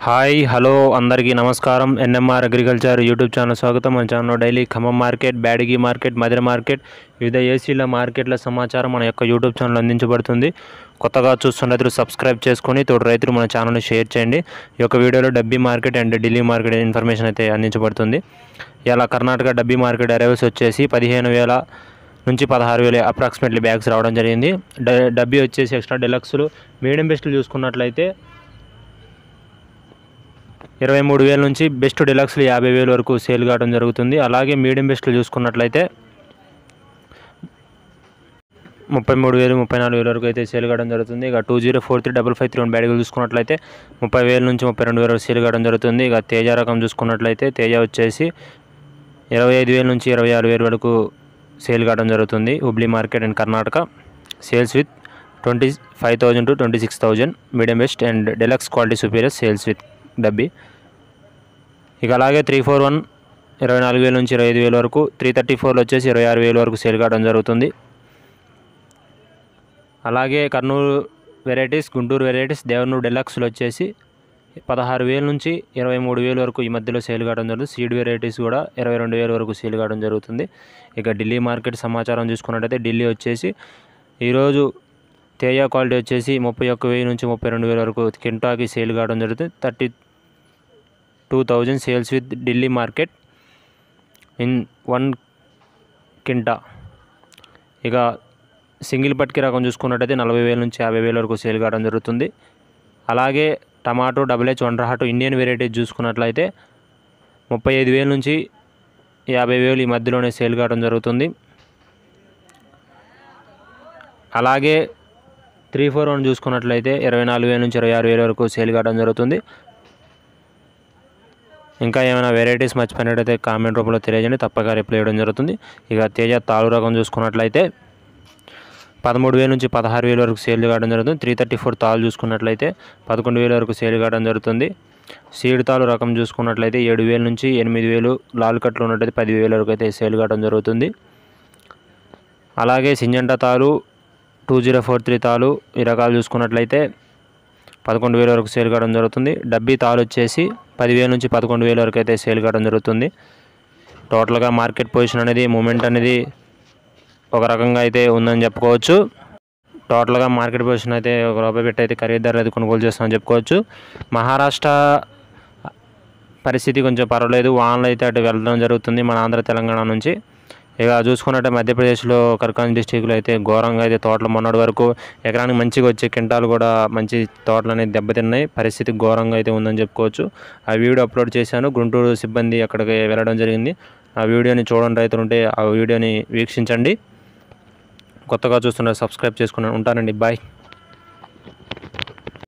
Hi hello అందరికీ నమస్కారం. NMR agriculture YouTube channel స్వాగతం. మన ఛానల్లో daily Khammam market Byadagi market Madhura market వివిధ ఏసీల మార్కెట్ల సమాచారం మన యొక్క యూట్యూబ్ ఛానల్ అందించబడుతుంది. కొత్తగా చూస్తున్న రైతులు సబ్స్క్రైబ్ చేసుకొని తోడు రైతులు మన ఛానల్ని షేర్ చేయండి. ఈ యొక్క వీడియోలో డబ్బీ market and Delhi market information అయితే అందించబడుతుంది. ఇలా కర్ణాటక డబ్బీ మార్కెట్ అరైవల్స్ వచ్చేసి పదిహేను వేల నుంచి పదహారు వేలు అప్రాక్సిమేట్లీ బ్యాగ్స్ రావడం జరిగింది. డ- డబ్బీ వచ్చేసి ఎక్స్ట్రా డెలక్స్లు మీడియం బెస్ట్లు చూసుకున్నట్లయితే ఇరవై మూడు వేల నుంచి బెస్ట్ డిలక్స్లు యాభై వేల వరకు సేల్ కావడం జరుగుతుంది. అలాగే మీడియం బెస్ట్లు చూసుకున్నట్లయితే ముప్పై మూడు వేలు ముప్పై నాలుగు వేల వరకు అయితే సేల్ కావడం జరుగుతుంది. ఇక two zero four three double five three one బ్యాడీలు చూసుకున్నట్లయితే ముప్పై వేల నుంచి ముప్పై రెండు వేల వరకు సేల్ కావడం జరుగుతుంది. ఇక తేజ రకం చూసుకున్నట్లయితే తేజ వచ్చేసి ఇరవై ఐదు వేల నుంచి ఇరవై ఆరు వేల వరకు సేల్ కావడం జరుగుతుంది. Hubli market and Karnataka sales with twenty five thousand to twenty six thousand medium best and deluxe quality superior sales with డబ్బీ. ఇక అలాగే త్రీ ఫోర్ వన్ ఇరవై నాలుగు వేల నుంచి ఇరవై ఐదు వేల వరకు త్రీ థర్టీ ఫోర్లో వచ్చేసి ఇరవై ఆరు వేల వరకు సేల్ కావడం జరుగుతుంది. అలాగే కర్నూలు వెరైటీస్ గుంటూరు వెరైటీస్ దేవనూరు డెలక్స్లో వచ్చేసి పదహారు వేల నుంచి ఇరవై మూడు వేల వరకు ఈ మధ్యలో సేల్ కావడం జరుగుతుంది. సీడ్ వెరైటీస్ కూడా ఇరవై రెండు వేల వరకు సేల్ కావడం జరుగుతుంది. ఇక ఢిల్లీ మార్కెట్ సమాచారం చూసుకున్నట్టయితే ఢిల్లీ వచ్చేసి ఈరోజు తేజ క్వాలిటీ వచ్చేసి ముప్పై ఒక్క వెయ్యి నుంచి ముప్పై రెండు వేల వరకు కింటాకి సేల్ కావడం జరుగుతుంది. Thirty two thousand sales with Delhi market in one quintal. ఇక సింగిల్ పట్కి రకం చూసుకున్నట్టయితే నలభై వేల నుంచి యాభై వేల వరకు సేల్ కావడం జరుగుతుంది. అలాగే tomato double H wonder hot Indian variety చూసుకున్నట్లయితే ముప్పై ఐదు వేల నుంచి యాభై వేలు ఈ మధ్యలోనే సేల్ కావడం జరుగుతుంది. అలాగే త్రీ ఫోర్ వన్ చూసుకున్నట్లయితే ఇరవై నాలుగు వేల నుంచి ఇరవై ఆరు వేల వరకు సేల్ కావడం జరుగుతుంది. ఇంకా ఏమైనా వెరైటీస్ మర్చిపోయినట్టయితే కామెంట్ రూపంలో తెలియజేయండి. తప్పక రిప్లై ఇవ్వడం జరుగుతుంది. ఇక తేజ తాళు రకం చూసుకున్నట్లయితే పదమూడు వేల నుంచి పదహారు వేల వరకు సేల్ కావడం జరుగుతుంది. త్రీ థర్టీ ఫోర్ తాళ్ళు చూసుకున్నట్లయితే పదకొండు వేల వరకు సేల్ కావడం జరుగుతుంది. సీడ్ తాలు రకం చూసుకున్నట్లయితే ఏడు వేల నుంచి ఎనిమిది వేలు లాల్ కట్లు ఉన్నట్టయితే పదివేల వరకు అయితే సేల్ కావడం జరుగుతుంది. అలాగే సింజంట తాలు టూ జీరో ఫోర్ త్రీ తాలు ఈ రకాలు చూసుకున్నట్లయితే పదకొండు వేల వరకు సేల్ కావడం జరుగుతుంది. డబ్బీ తాలు వచ్చేసి పదివేల నుంచి పదకొండు వేల వరకు అయితే సేల్ కావడం జరుగుతుంది. టోటల్గా మార్కెట్ పొజిషన్ అనేది మూమెంట్ అనేది ఒక రకంగా అయితే ఉందని చెప్పుకోవచ్చు. టోటల్గా మార్కెట్ పొజిషన్ అయితే ఒక రూపాయి పెట్టి అయితే ఖరీదారులు అయితే కొనుగోలు చేస్తామని చెప్పుకోవచ్చు. మహారాష్ట్ర పరిస్థితి కొంచెం పర్వాలేదు. వానలు అయితే అటు వెళ్ళడం జరుగుతుంది మన ఆంధ్ర తెలంగాణ నుంచి. ఇక చూసుకున్నట్టే మధ్యప్రదేశ్లో కర్కాన్ డిస్టిక్లో అయితే ఘోరంగా అయితే తోటలు మొన్నటి వరకు ఎకరానికి మంచిగా వచ్చే కింటాలు కూడా మంచి తోటలు అనేది దెబ్బతిన్నాయి. పరిస్థితి ఘోరంగా అయితే ఉందని చెప్పుకోవచ్చు. ఆ వీడియో అప్లోడ్ చేశాను. గుంటూరు సిబ్బంది అక్కడికి వెళ్ళడం జరిగింది. ఆ వీడియోని చూడండి రైతులు ఉంటే ఆ వీడియోని వీక్షించండి. కొత్తగా చూస్తున్నారు సబ్స్క్రైబ్ చేసుకున్నాను ఉంటానండి. బాయ్.